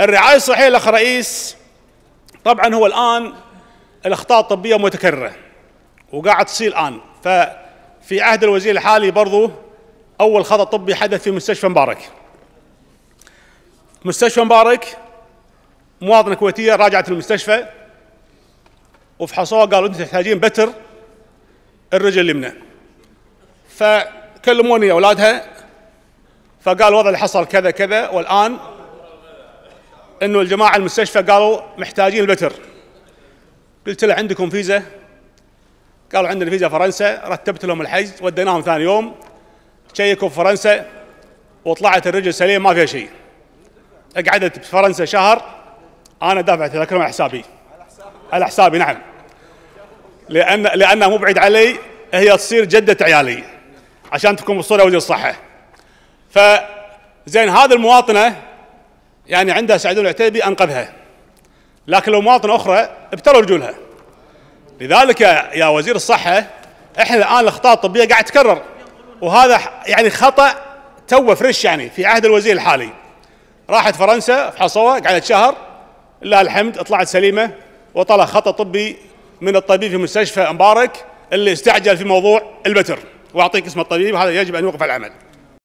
الرعاية الصحية الاخ رئيس طبعا هو الآن الأخطاء الطبية متكررة وقاعد تصير الآن. ففي عهد الوزير الحالي برضو أول خطأ طبي حدث في مستشفى مبارك. مستشفى مبارك مواطنة كويتية راجعت المستشفى وفحصوها قالوا إنتم تحتاجين بتر الرجل اليمنى فكلموني أولادها فقال الوضع اللي حصل كذا كذا والآن إنه الجماعة المستشفى قالوا محتاجين البتر. قلت له عندكم فيزا؟ قالوا عندنا فيزا فرنسا رتبت لهم الحجز وديناهم ثاني يوم. شيكوا في فرنسا وطلعت الرجل سليم ما فيها شيء. قعدت بفرنسا شهر أنا دافع تذكرهم على حسابي. على حسابي نعم. لأن لأنها مو بعيد علي هي تصير جدة عيالي عشان تكون بالصورة وزير الصحة. فزين هذه المواطنة يعني عندها سعدون العتيبي أنقذها. لكن لو مواطنة أخرى ابتلوا رجولها. لذلك يا وزير الصحة إحنا الآن الأخطاء الطبية قاعد تتكرر وهذا يعني خطأ تو فريش يعني في عهد الوزير الحالي. راحت فرنسا فحصوها قعدت شهر. لله الحمد طلعت سليمة وطلع خطأ طبي من الطبيب في مستشفى مبارك اللي استعجل في موضوع البتر. وأعطيك اسم الطبيب هذا يجب أن يوقف العمل.